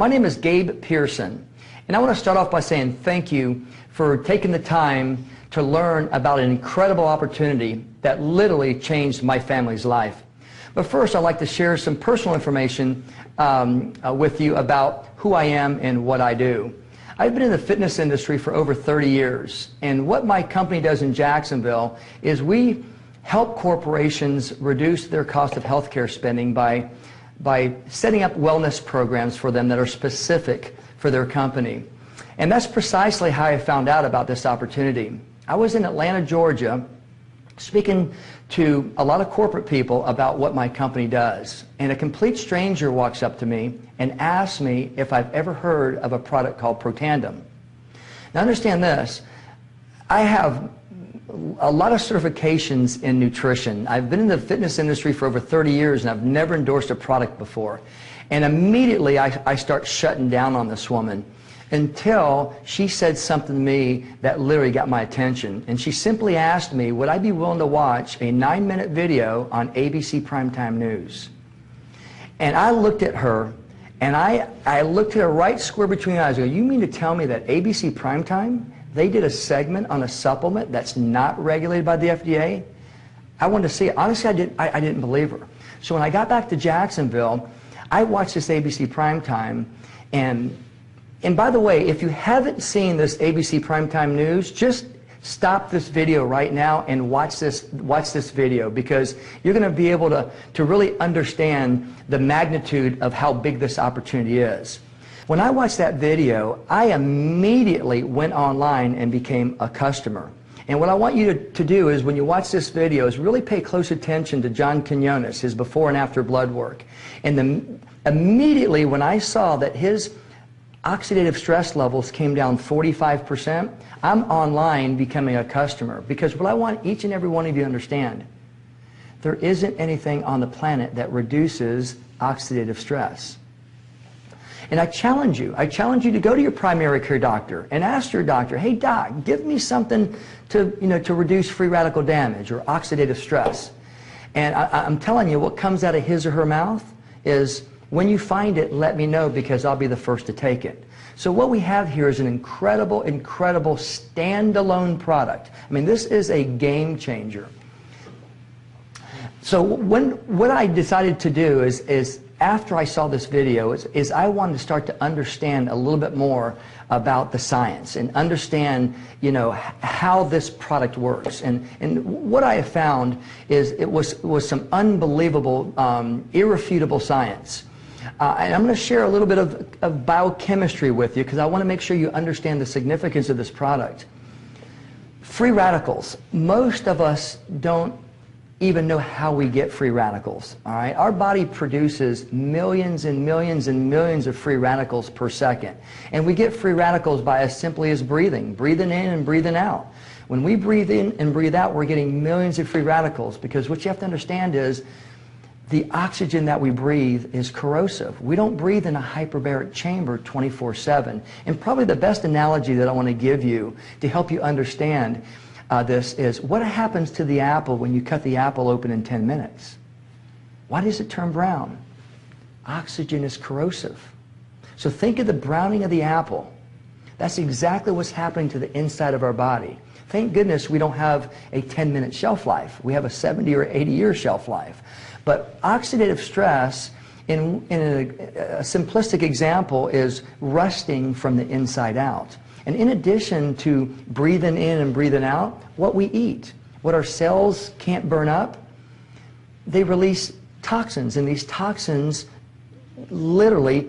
My name is Gabe Pearson, and I want to start off by saying thank you for taking the time to learn about an incredible opportunity that literally changed my family's life. But first, I'd like to share some personal information um, uh, with you about who I am and what I do. I've been in the fitness industry for over 30 years, and what my company does in Jacksonville is we help corporations reduce their cost of healthcare spending by by setting up wellness programs for them that are specific for their company. And that's precisely how I found out about this opportunity. I was in Atlanta, Georgia, speaking to a lot of corporate people about what my company does. And a complete stranger walks up to me and asks me if I've ever heard of a product called Protandim. Now understand this, I have a lot of certifications in nutrition. I've been in the fitness industry for over 30 years and I've never endorsed a product before. And immediately I, I start shutting down on this woman until she said something to me that literally got my attention. And she simply asked me, would I be willing to watch a nine minute video on ABC Primetime News? And I looked at her and I, I looked at her right square between the eyes. I go, you mean to tell me that ABC Primetime they did a segment on a supplement that's not regulated by the FDA. I wanted to see it. Honestly, I, did, I, I didn't believe her. So when I got back to Jacksonville, I watched this ABC Primetime, and and by the way, if you haven't seen this ABC Primetime News, just stop this video right now and watch this watch this video because you're going to be able to to really understand the magnitude of how big this opportunity is. When I watched that video, I immediately went online and became a customer. And what I want you to, to do is when you watch this video is really pay close attention to John Quinones, his before and after blood work. And the, immediately when I saw that his oxidative stress levels came down 45%, I'm online becoming a customer. Because what I want each and every one of you to understand, there isn't anything on the planet that reduces oxidative stress. And I challenge you, I challenge you to go to your primary care doctor and ask your doctor, hey doc, give me something to, you know, to reduce free radical damage or oxidative stress. And I, am telling you, what comes out of his or her mouth is, when you find it, let me know because I'll be the first to take it. So what we have here is an incredible, incredible standalone product. I mean, this is a game changer. So when, what I decided to do is, is after I saw this video is, is I wanted to start to understand a little bit more about the science and understand, you know, how this product works. And, and what I have found is it was, was some unbelievable, um, irrefutable science. Uh, and I'm going to share a little bit of, of biochemistry with you because I want to make sure you understand the significance of this product. Free radicals. Most of us don't even know how we get free radicals. All right, our body produces millions and millions and millions of free radicals per second, and we get free radicals by as simply as breathing, breathing in and breathing out. When we breathe in and breathe out, we're getting millions of free radicals because what you have to understand is the oxygen that we breathe is corrosive. We don't breathe in a hyperbaric chamber 24-7. And probably the best analogy that I want to give you to help you understand uh, this is what happens to the apple when you cut the apple open in 10 minutes? Why does it turn brown? Oxygen is corrosive. So think of the browning of the apple. That's exactly what's happening to the inside of our body. Thank goodness we don't have a 10 minute shelf life. We have a 70 or 80 year shelf life. But oxidative stress, in, in a, a simplistic example, is rusting from the inside out. And in addition to breathing in and breathing out, what we eat, what our cells can't burn up, they release toxins. And these toxins literally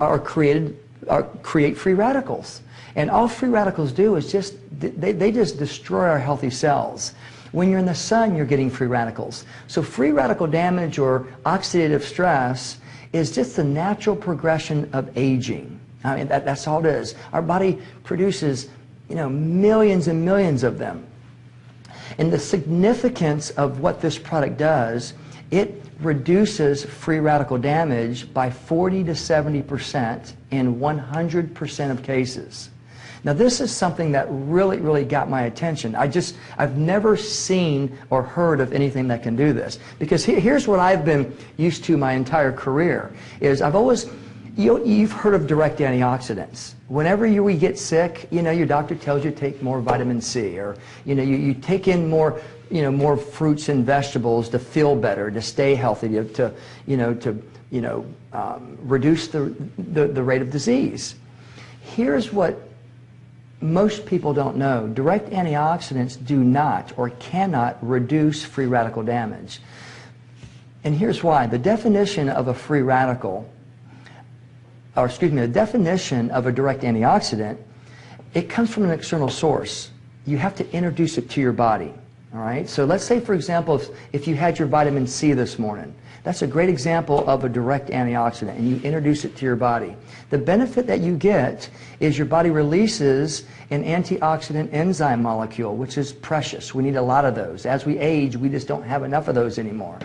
are created, are, create free radicals. And all free radicals do is just, they, they just destroy our healthy cells. When you're in the sun, you're getting free radicals. So free radical damage or oxidative stress is just the natural progression of aging. I mean, that, that's all it is. Our body produces, you know, millions and millions of them. And the significance of what this product does, it reduces free radical damage by 40 to 70% in 100% of cases. Now this is something that really, really got my attention. I just, I've never seen or heard of anything that can do this. Because here's what I've been used to my entire career, is I've always you, you've heard of direct antioxidants. Whenever you, we get sick, you know, your doctor tells you take more vitamin C or, you know, you, you take in more, you know, more fruits and vegetables to feel better, to stay healthy, to, to you know, to, you know, um, reduce the, the, the rate of disease. Here's what most people don't know. Direct antioxidants do not or cannot reduce free radical damage. And here's why. The definition of a free radical or excuse me, the definition of a direct antioxidant, it comes from an external source. You have to introduce it to your body. All right? So let's say, for example, if, if you had your vitamin C this morning, that's a great example of a direct antioxidant, and you introduce it to your body. The benefit that you get is your body releases an antioxidant enzyme molecule, which is precious. We need a lot of those. As we age, we just don't have enough of those anymore.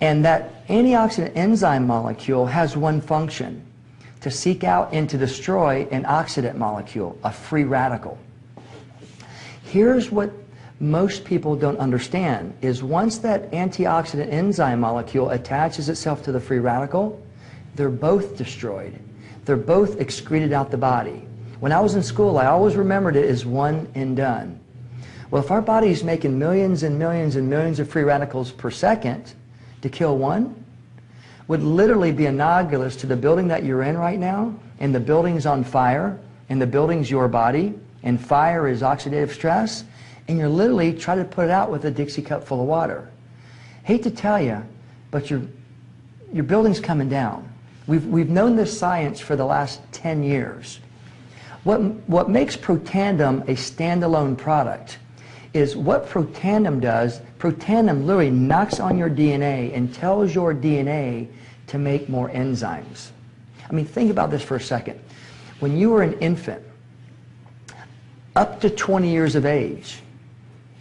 And that antioxidant enzyme molecule has one function to seek out and to destroy an oxidant molecule, a free radical. Here's what most people don't understand is once that antioxidant enzyme molecule attaches itself to the free radical, they're both destroyed. They're both excreted out the body. When I was in school, I always remembered it as one and done. Well, if our body's making millions and millions and millions of free radicals per second to kill one, would literally be analogous to the building that you're in right now, and the building's on fire, and the building's your body, and fire is oxidative stress, and you're literally trying to put it out with a Dixie cup full of water. Hate to tell you, but your, your building's coming down. We've, we've known this science for the last 10 years. What, what makes Protandim a standalone product is what Protandim does, Protandim literally knocks on your DNA and tells your DNA to make more enzymes. I mean, think about this for a second. When you were an infant, up to 20 years of age,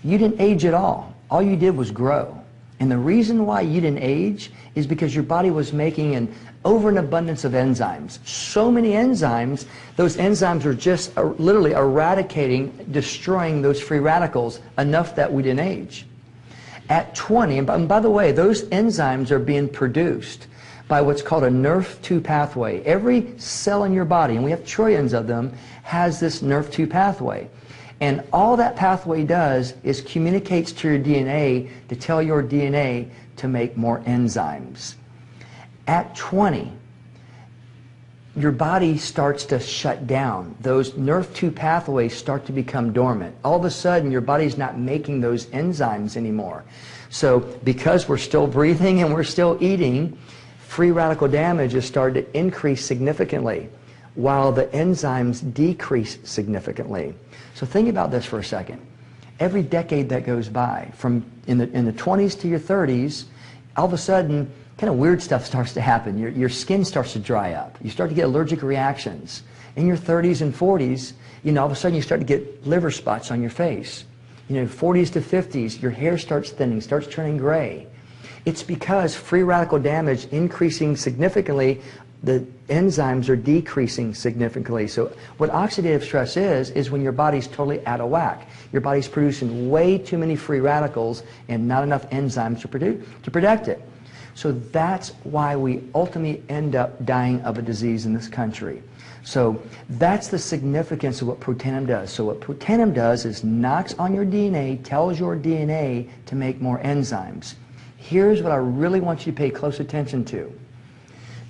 you didn't age at all. All you did was grow. And the reason why you didn't age is because your body was making an over an abundance of enzymes. So many enzymes, those enzymes are just uh, literally eradicating, destroying those free radicals enough that we didn't age. At 20, and by, and by the way, those enzymes are being produced by what's called a NRF2 pathway. Every cell in your body, and we have trillions of them, has this NRF2 pathway. And all that pathway does is communicates to your DNA to tell your DNA to make more enzymes. At 20, your body starts to shut down. Those NRF2 pathways start to become dormant. All of a sudden, your body's not making those enzymes anymore. So because we're still breathing and we're still eating, free radical damage has started to increase significantly while the enzymes decrease significantly. So think about this for a second. Every decade that goes by, from in the, in the 20s to your 30s, all of a sudden, kind of weird stuff starts to happen. Your, your skin starts to dry up. You start to get allergic reactions. In your 30s and 40s, you know, all of a sudden you start to get liver spots on your face. You know, 40s to 50s, your hair starts thinning, starts turning gray. It's because free radical damage increasing significantly, the enzymes are decreasing significantly. So what oxidative stress is, is when your body's totally out of whack. Your body's producing way too many free radicals and not enough enzymes to, produce, to protect it. So that's why we ultimately end up dying of a disease in this country. So that's the significance of what Protandim does. So what Protandim does is knocks on your DNA, tells your DNA to make more enzymes. Here's what I really want you to pay close attention to.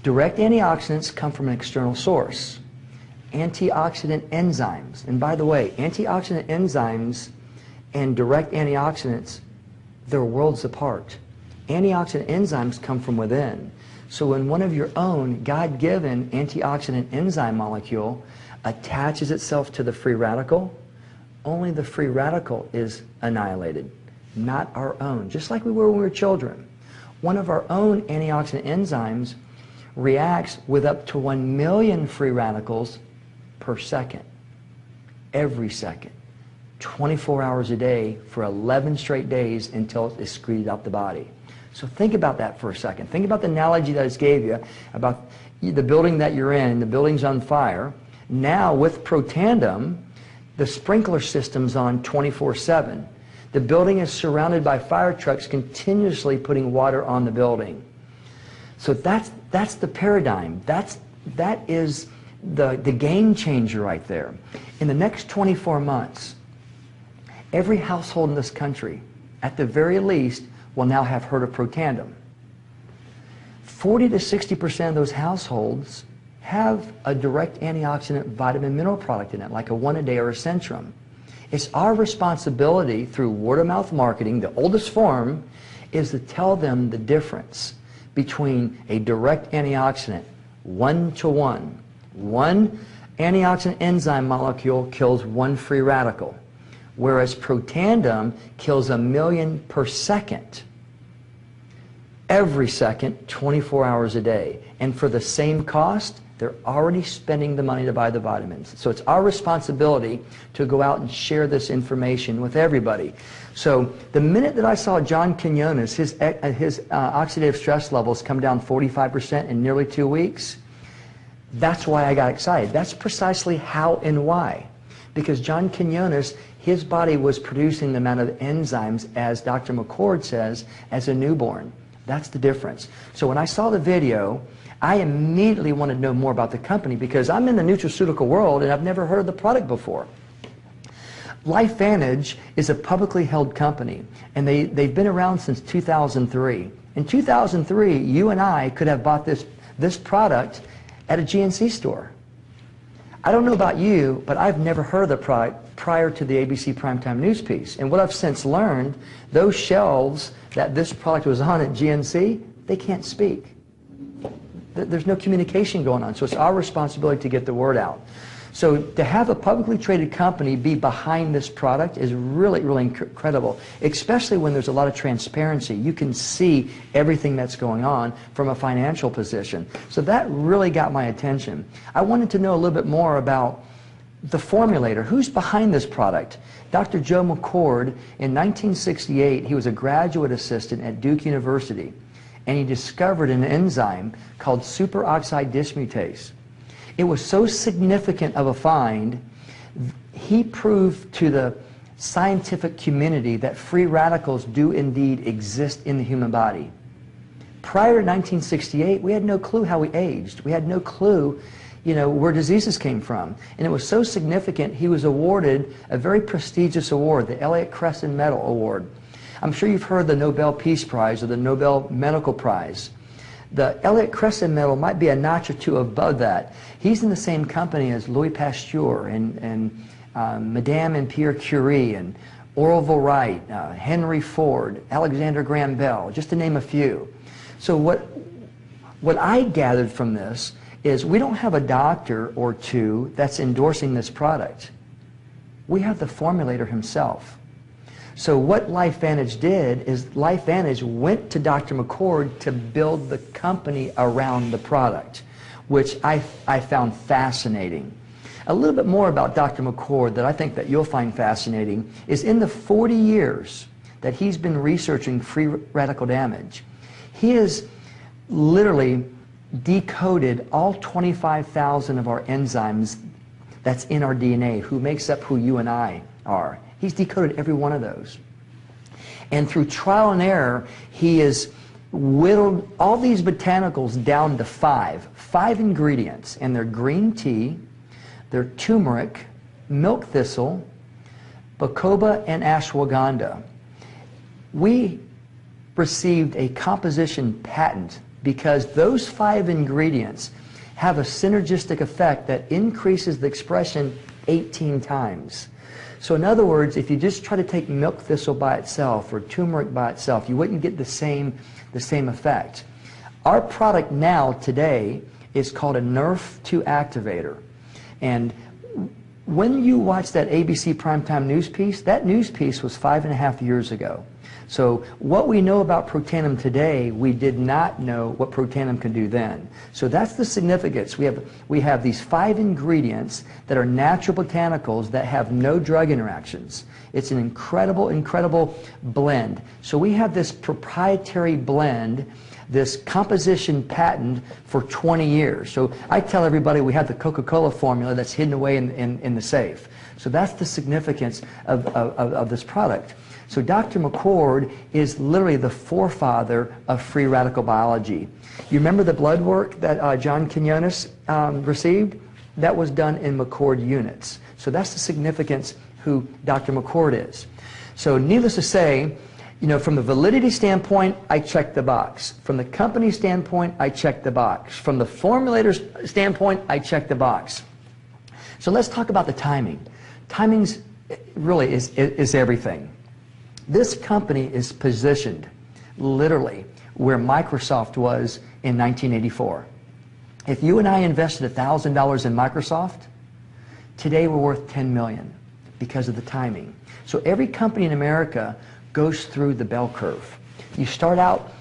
Direct antioxidants come from an external source. Antioxidant enzymes, and by the way, antioxidant enzymes and direct antioxidants, they're worlds apart. Antioxidant enzymes come from within. So when one of your own God-given antioxidant enzyme molecule attaches itself to the free radical, only the free radical is annihilated not our own, just like we were when we were children. One of our own antioxidant enzymes reacts with up to 1 million free radicals per second, every second, 24 hours a day for 11 straight days until it's excreted out the body. So think about that for a second. Think about the analogy that I just gave you about the building that you're in, the building's on fire. Now with Protandim, the sprinkler system's on 24 7. The building is surrounded by fire trucks continuously putting water on the building. So that's, that's the paradigm. That's that is the, the game changer right there. In the next 24 months, every household in this country, at the very least, will now have heard of Protandim. 40 to 60% of those households have a direct antioxidant vitamin mineral product in it, like a one a day or a Centrum. It's our responsibility through word of mouth marketing, the oldest form, is to tell them the difference between a direct antioxidant, one to one. One antioxidant enzyme molecule kills one free radical, whereas Protandim kills a million per second every second, 24 hours a day. And for the same cost, they're already spending the money to buy the vitamins. So it's our responsibility to go out and share this information with everybody. So the minute that I saw John Quinones, his, uh, his uh, oxidative stress levels come down 45% in nearly two weeks, that's why I got excited. That's precisely how and why. Because John Quinones, his body was producing the amount of enzymes, as Dr. McCord says, as a newborn. That's the difference. So when I saw the video, I immediately want to know more about the company because I'm in the nutraceutical world and I've never heard of the product before. LifeVantage is a publicly held company and they, they've been around since 2003. In 2003, you and I could have bought this, this product at a GNC store. I don't know about you, but I've never heard of the product prior to the ABC Primetime News piece. And what I've since learned, those shelves that this product was on at GNC, they can't speak. There's no communication going on. So it's our responsibility to get the word out. So to have a publicly traded company be behind this product is really, really incredible, especially when there's a lot of transparency. You can see everything that's going on from a financial position. So that really got my attention. I wanted to know a little bit more about the formulator. Who's behind this product? Dr. Joe McCord, in 1968, he was a graduate assistant at Duke University and he discovered an enzyme called superoxide dismutase. It was so significant of a find, he proved to the scientific community that free radicals do indeed exist in the human body. Prior to 1968, we had no clue how we aged. We had no clue you know, where diseases came from. And it was so significant, he was awarded a very prestigious award, the Elliott Cresson Medal Award. I'm sure you've heard the Nobel Peace Prize or the Nobel Medical Prize. The Elliott Cresson Medal might be a notch or two above that. He's in the same company as Louis Pasteur and, and um, Madame and Pierre Curie and Orville Wright, uh, Henry Ford, Alexander Graham Bell, just to name a few. So what, what I gathered from this is we don't have a doctor or two that's endorsing this product. We have the formulator himself. So what LifeVantage did is LifeVantage went to Dr. McCord to build the company around the product, which I, I found fascinating. A little bit more about Dr. McCord that I think that you'll find fascinating is in the 40 years that he's been researching free radical damage, he has literally decoded all 25,000 of our enzymes that's in our DNA, who makes up who you and I are. He's decoded every one of those. And through trial and error, he has whittled all these botanicals down to five. Five ingredients. And they're green tea, they're turmeric, milk thistle, bacopa, and ashwagandha. We received a composition patent because those five ingredients have a synergistic effect that increases the expression 18 times. So in other words, if you just try to take milk thistle by itself or turmeric by itself, you wouldn't get the same, the same effect. Our product now, today, is called a NRF2 activator. And when you watch that ABC primetime news piece, that news piece was five and a half years ago. So what we know about Protandim today, we did not know what Protandim can do then. So that's the significance. We have, we have these five ingredients that are natural botanicals that have no drug interactions. It's an incredible, incredible blend. So we have this proprietary blend this composition patent for 20 years. So I tell everybody we have the Coca-Cola formula that's hidden away in, in, in the safe. So that's the significance of, of, of this product. So Dr. McCord is literally the forefather of free radical biology. You remember the blood work that uh, John Quinones um, received? That was done in McCord units. So that's the significance who Dr. McCord is. So needless to say, you know, from the validity standpoint, I check the box. From the company standpoint, I check the box. From the formulator's standpoint, I check the box. So let's talk about the timing. Timing's really is, is everything. This company is positioned literally where Microsoft was in 1984. If you and I invested $1,000 in Microsoft, today we're worth 10 million because of the timing. So every company in America goes through the bell curve. You start out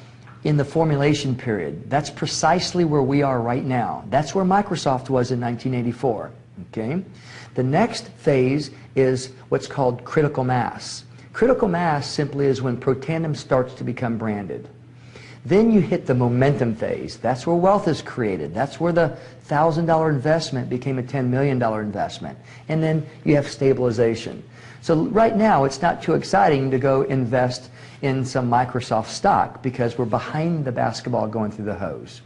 in the formulation period. That's precisely where we are right now. That's where Microsoft was in 1984. Okay? The next phase is what's called critical mass. Critical mass simply is when Protandim starts to become branded. Then you hit the momentum phase. That's where wealth is created. That's where the $1,000 investment became a $10 million investment. And then you have stabilization. So right now, it's not too exciting to go invest in some Microsoft stock because we're behind the basketball going through the hose.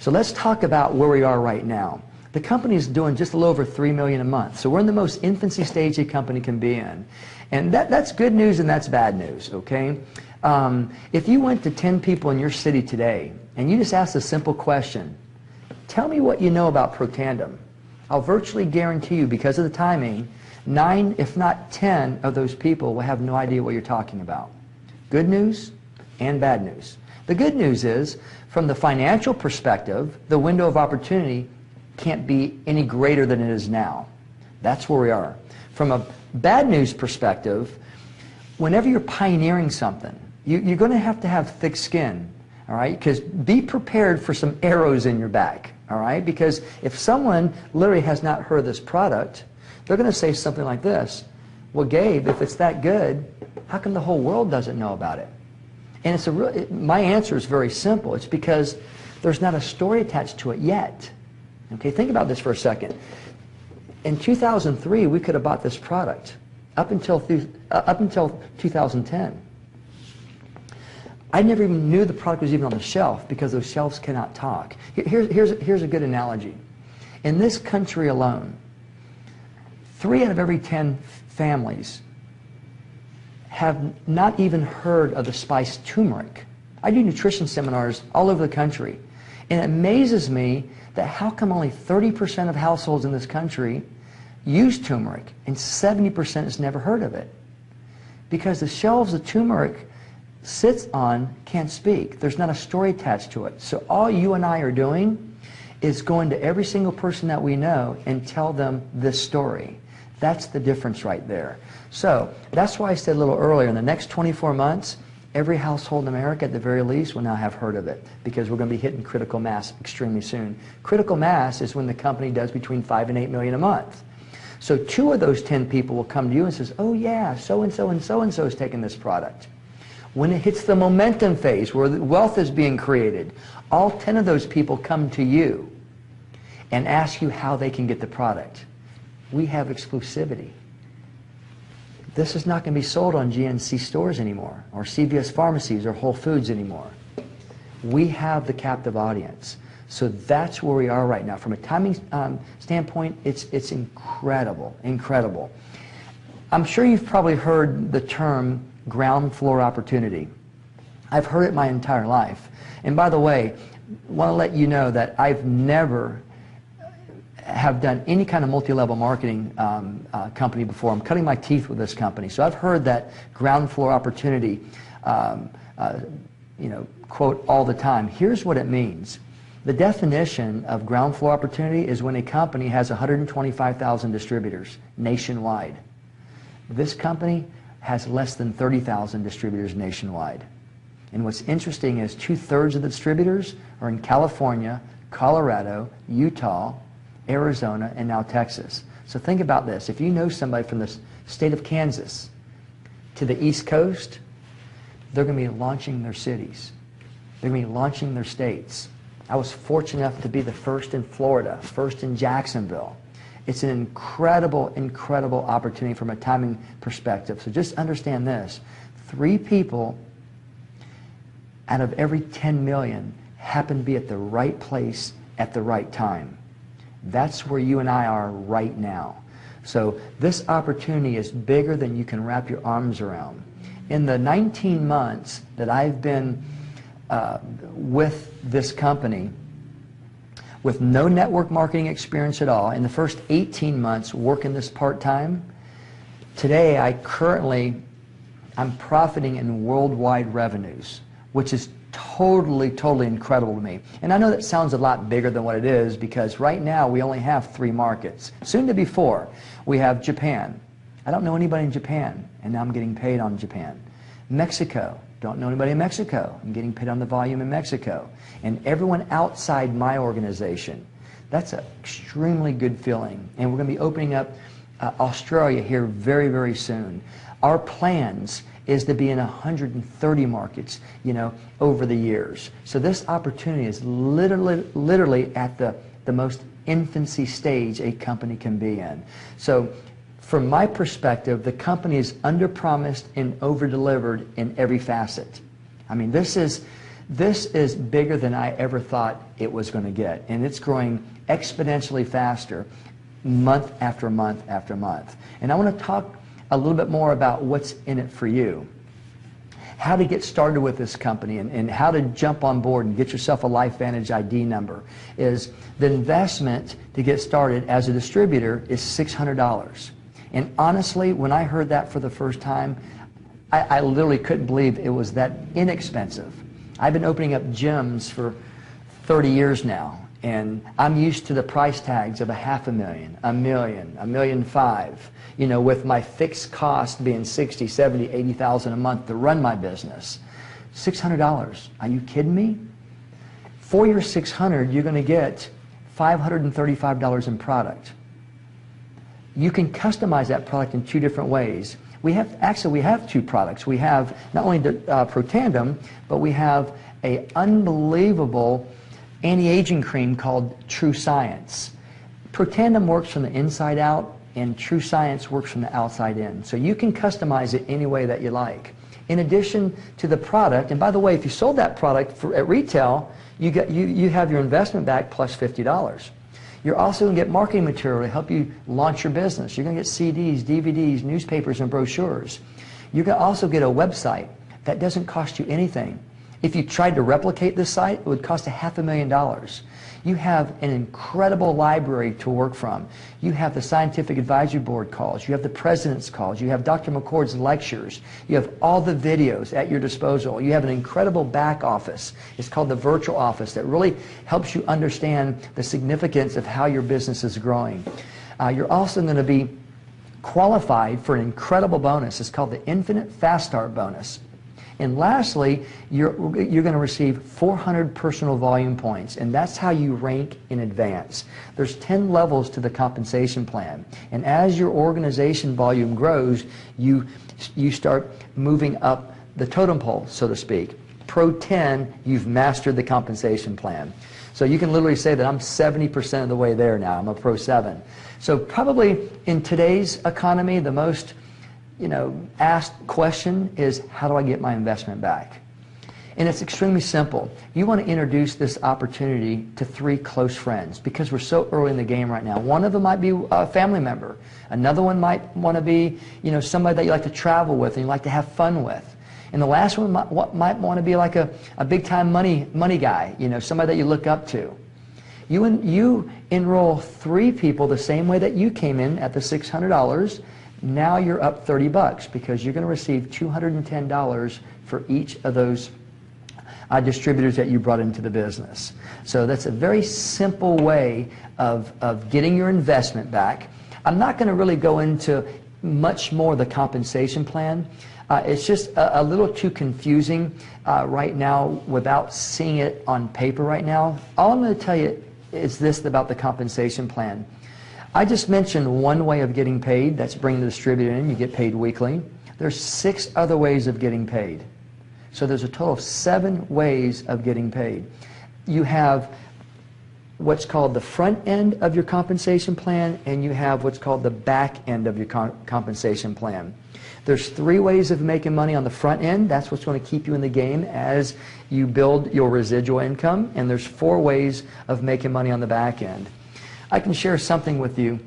So let's talk about where we are right now. The company is doing just a little over 3 million a month. So we're in the most infancy stage a company can be in. And that, that's good news and that's bad news, okay? Um, if you went to 10 people in your city today and you just asked a simple question, tell me what you know about Protandim, I'll virtually guarantee you, because of the timing, nine, if not 10 of those people will have no idea what you're talking about. Good news and bad news. The good news is, from the financial perspective, the window of opportunity can't be any greater than it is now. That's where we are. From a bad news perspective, whenever you're pioneering something, you, you're going to have to have thick skin, all right? Because be prepared for some arrows in your back, all right? Because if someone literally has not heard this product, they're going to say something like this. Well, Gabe, if it's that good, how come the whole world doesn't know about it? And it's a real, it, my answer is very simple. It's because there's not a story attached to it yet. Okay, think about this for a second in 2003, we could have bought this product up until, uh, up until 2010. I never even knew the product was even on the shelf because those shelves cannot talk. Here's, here's, here's a good analogy. In this country alone, three out of every 10 families have not even heard of the spice turmeric. I do nutrition seminars all over the country. It amazes me that how come only 30% of households in this country use turmeric and 70% has never heard of it? Because the shelves the turmeric sits on can't speak. There's not a story attached to it. So all you and I are doing is going to every single person that we know and tell them this story. That's the difference right there. So that's why I said a little earlier, in the next 24 months, Every household in America, at the very least, will now have heard of it because we're going to be hitting critical mass extremely soon. Critical mass is when the company does between 5 and 8 million a month. So two of those 10 people will come to you and says, oh yeah, so-and-so and so-and-so is taking this product. When it hits the momentum phase where wealth is being created, all 10 of those people come to you and ask you how they can get the product. We have exclusivity. This is not going to be sold on GNC stores anymore, or CVS pharmacies, or Whole Foods anymore. We have the captive audience. So that's where we are right now. From a timing um, standpoint, it's, it's incredible, incredible. I'm sure you've probably heard the term ground floor opportunity. I've heard it my entire life. And by the way, want to let you know that I've never have done any kind of multi-level marketing um, uh, company before. I'm cutting my teeth with this company. So I've heard that ground floor opportunity, um, uh, you know, quote all the time. Here's what it means. The definition of ground floor opportunity is when a company has 125,000 distributors nationwide. This company has less than 30,000 distributors nationwide. And what's interesting is two-thirds of the distributors are in California, Colorado, Utah, Arizona, and now Texas. So think about this. If you know somebody from the state of Kansas to the East Coast, they're going to be launching their cities. They're going to be launching their states. I was fortunate enough to be the first in Florida, first in Jacksonville. It's an incredible, incredible opportunity from a timing perspective. So just understand this. Three people out of every 10 million happen to be at the right place at the right time. That's where you and I are right now. So this opportunity is bigger than you can wrap your arms around. In the 19 months that I've been uh, with this company, with no network marketing experience at all, in the first 18 months working this part-time, today I currently, I'm profiting in worldwide revenues, which is totally, totally incredible to me. And I know that sounds a lot bigger than what it is because right now we only have three markets. Soon to be four. We have Japan. I don't know anybody in Japan, and now I'm getting paid on Japan. Mexico. Don't know anybody in Mexico. I'm getting paid on the volume in Mexico. And everyone outside my organization. That's an extremely good feeling. And we're going to be opening up uh, Australia here very, very soon. Our plans is to be in 130 markets, you know, over the years. So this opportunity is literally, literally at the, the most infancy stage a company can be in. So from my perspective, the company is under-promised and over-delivered in every facet. I mean, this is, this is bigger than I ever thought it was going to get. And it's growing exponentially faster month after month after month. And I want to talk a little bit more about what's in it for you. How to get started with this company and, and how to jump on board and get yourself a LifeVantage ID number is the investment to get started as a distributor is $600. And honestly, when I heard that for the first time, I, I literally couldn't believe it was that inexpensive. I've been opening up gyms for 30 years now, and I'm used to the price tags of a half a million, a million, a million five, you know, with my fixed cost being 60, 70, 80,000 a month to run my business. $600. Are you kidding me? For your 600, you're going to get $535 in product. You can customize that product in two different ways. We have, actually, we have two products. We have not only the uh, Protandim, but we have a unbelievable anti-aging cream called True Science. Protandim works from the inside out, and True Science works from the outside in. So you can customize it any way that you like. In addition to the product, and by the way, if you sold that product for, at retail, you, get, you, you have your investment back plus $50. You're also going to get marketing material to help you launch your business. You're going to get CDs, DVDs, newspapers, and brochures. Going to also get a website that doesn't cost you anything. If you tried to replicate this site, it would cost a half a million dollars. You have an incredible library to work from. You have the Scientific Advisory Board calls. You have the President's calls. You have Dr. McCord's lectures. You have all the videos at your disposal. You have an incredible back office. It's called the virtual office that really helps you understand the significance of how your business is growing. Uh, you're also going to be qualified for an incredible bonus. It's called the Infinite Fast Start Bonus. And lastly, you're, you're going to receive 400 personal volume points, and that's how you rank in advance. There's 10 levels to the compensation plan, and as your organization volume grows, you, you start moving up the totem pole, so to speak. Pro 10, you've mastered the compensation plan. So you can literally say that I'm 70% of the way there now. I'm a Pro 7. So probably in today's economy, the most you know, asked question is, how do I get my investment back? And it's extremely simple. You want to introduce this opportunity to three close friends because we're so early in the game right now. One of them might be a family member. Another one might want to be, you know, somebody that you like to travel with and you like to have fun with. And the last one might, might want to be like a, a big-time money, money guy, you know, somebody that you look up to. You, and you enroll three people the same way that you came in at the $600 now you're up 30 bucks because you're going to receive $210 for each of those uh, distributors that you brought into the business. So that's a very simple way of, of getting your investment back. I'm not going to really go into much more the compensation plan. Uh, it's just a, a, little too confusing uh, right now without seeing it on paper right now. All I'm going to tell you is this about the compensation plan. I just mentioned one way of getting paid. That's bringing the distributor in. You get paid weekly. There's six other ways of getting paid. So there's a total of seven ways of getting paid. You have what's called the front end of your compensation plan and you have what's called the back end of your compensation plan. There's three ways of making money on the front end. That's what's going to keep you in the game as you build your residual income. And there's four ways of making money on the back end. I can share something with you.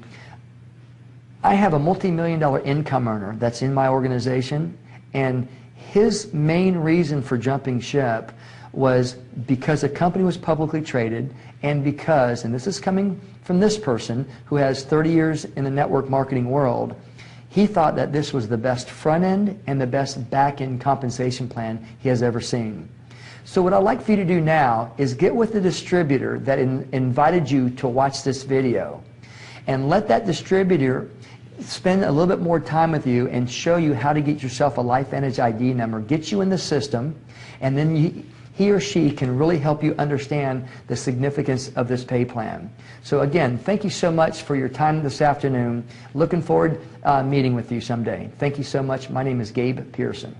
I have a multi-million dollar income earner that's in my organization and his main reason for jumping ship was because the company was publicly traded and because, and this is coming from this person who has 30 years in the network marketing world, he thought that this was the best front end and the best back end compensation plan he has ever seen. So what I'd like for you to do now is get with the distributor that in, invited you to watch this video and let that distributor spend a little bit more time with you and show you how to get yourself a LifeVantage ID number, get you in the system, and then you, he or she can really help you understand the significance of this pay plan. So again, thank you so much for your time this afternoon. Looking forward uh, meeting with you someday. Thank you so much. My name is Gabe Pearson.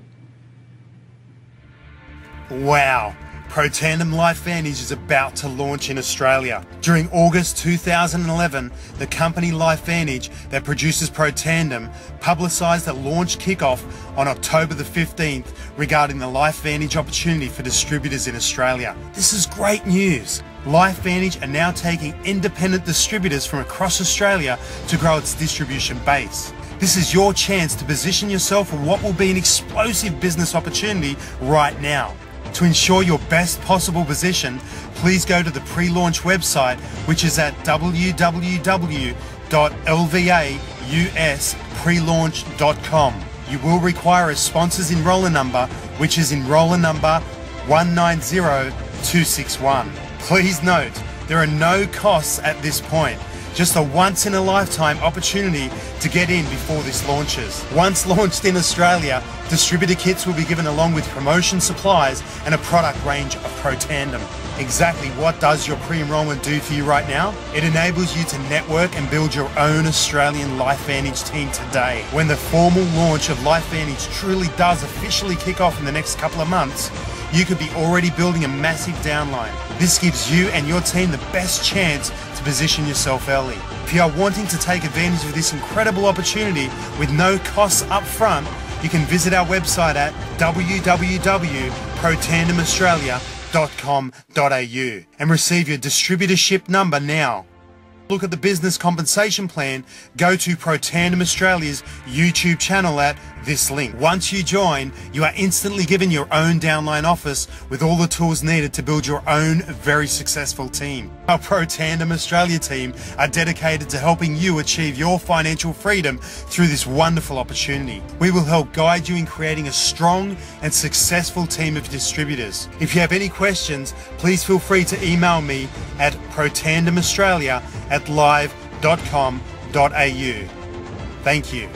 Wow. Protandim LifeVantage is about to launch in Australia. During August 2011, the company LifeVantage that produces Protandim publicised a launch kickoff on October the 15th regarding the LifeVantage opportunity for distributors in Australia. This is great news. LifeVantage are now taking independent distributors from across Australia to grow its distribution base. This is your chance to position yourself for what will be an explosive business opportunity right now. To ensure your best possible position, please go to the pre-launch website, which is at www.lvausprelaunch.com. You will require a sponsor's enroller number, which is enroller number 190261. Please note, there are no costs at this point. Just a once in a lifetime opportunity to get in before this launches. Once launched in Australia, distributor kits will be given along with promotion supplies and a product range of Protandim. Exactly what does your pre-enrollment do for you right now? It enables you to network and build your own Australian LifeVantage team today. When the formal launch of LifeVantage truly does officially kick off in the next couple of months, you could be already building a massive downline. This gives you and your team the best chance to position yourself early. If you are wanting to take advantage of this incredible opportunity with no costs up front, you can visit our website at www.protandemaustralia.com.au and receive your distributorship number now look at the business compensation plan, go to Protandim Australia's YouTube channel at this link. Once you join, you are instantly given your own downline office with all the tools needed to build your own very successful team. Our Protandim Australia team are dedicated to helping you achieve your financial freedom through this wonderful opportunity. We will help guide you in creating a strong and successful team of distributors. If you have any questions, please feel free to email me at protandemaustralia at live.com.au. Thank you.